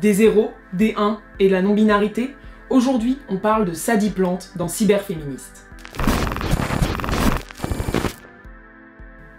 Des zéros, des 1 et la non-binarité Aujourd'hui, on parle de Sadie Plante dans Cyberféministe.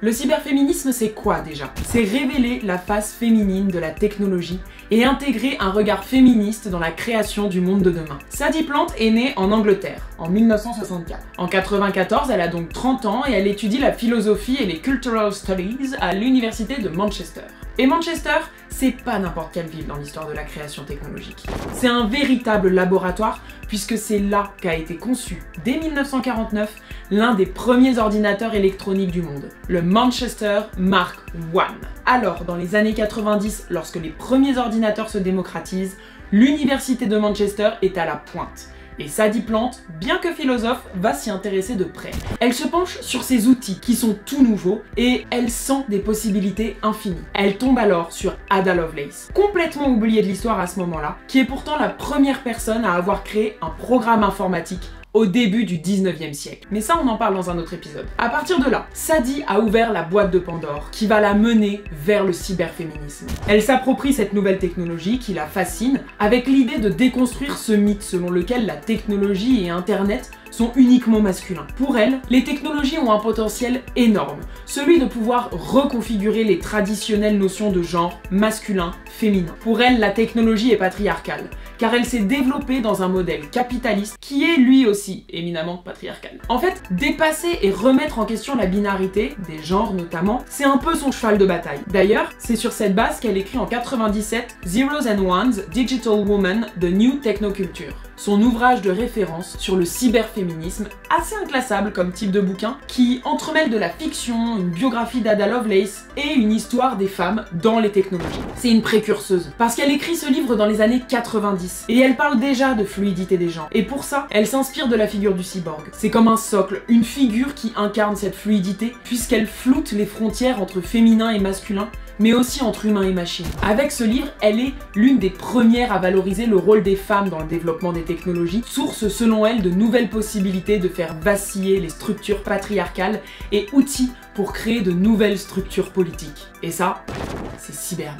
Le cyberféminisme, c'est quoi déjà? C'est révéler la face féminine de la technologie et intégrer un regard féministe dans la création du monde de demain. Sadie Plante est née en Angleterre en 1964. En 94, elle a donc 30 ans et elle étudie la philosophie et les cultural studies à l'université de Manchester. Et Manchester, c'est pas n'importe quelle ville dans l'histoire de la création technologique. C'est un véritable laboratoire puisque c'est là qu'a été conçu, dès 1949, l'un des premiers ordinateurs électroniques du monde, le Manchester Mark I. Alors, dans les années 90, lorsque les premiers ordinateurs se démocratisent, l'université de Manchester est à la pointe. Et Sadie Plante, bien que philosophe, va s'y intéresser de près. Elle se penche sur ces outils qui sont tout nouveaux et elle sent des possibilités infinies. Elle tombe alors sur Ada Lovelace, complètement oubliée de l'histoire à ce moment-là, qui est pourtant la première personne à avoir créé un programme informatique au début du 19e siècle. Mais ça, on en parle dans un autre épisode. À partir de là, Sadie a ouvert la boîte de Pandore qui va la mener vers le cyberféminisme. Elle s'approprie cette nouvelle technologie qui la fascine avec l'idée de déconstruire ce mythe selon lequel la technologie et Internet sont uniquement masculins. Pour elle, les technologies ont un potentiel énorme, celui de pouvoir reconfigurer les traditionnelles notions de genre masculin, féminin. Pour elle, la technologie est patriarcale, car elle s'est développée dans un modèle capitaliste qui est lui aussi éminemment patriarcal. En fait, dépasser et remettre en question la binarité, des genres notamment, c'est un peu son cheval de bataille. D'ailleurs, c'est sur cette base qu'elle écrit en 97 Zeros and Ones, Digital Woman, The New Technoculture son ouvrage de référence sur le cyberféminisme, assez inclassable comme type de bouquin, qui entremêle de la fiction, une biographie d'Ada Lovelace et une histoire des femmes dans les technologies. C'est une précurseuse, parce qu'elle écrit ce livre dans les années 90, et elle parle déjà de fluidité des genres. Et pour ça, elle s'inspire de la figure du cyborg. C'est comme un socle, une figure qui incarne cette fluidité, puisqu'elle floute les frontières entre féminin et masculin, mais aussi entre humains et machines. Avec ce livre, elle est l'une des premières à valoriser le rôle des femmes dans le développement des technologies, source selon elle de nouvelles possibilités de faire vaciller les structures patriarcales et outils pour créer de nouvelles structures politiques. Et ça, c'est cyber.